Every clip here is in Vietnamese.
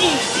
Thank you.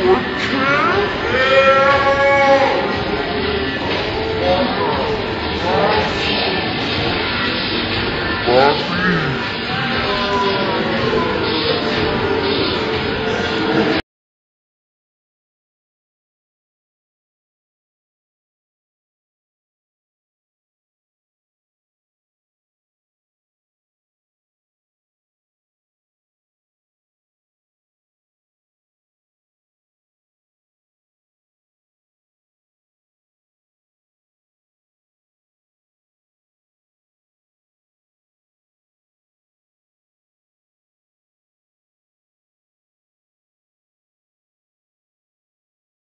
com você. Papi.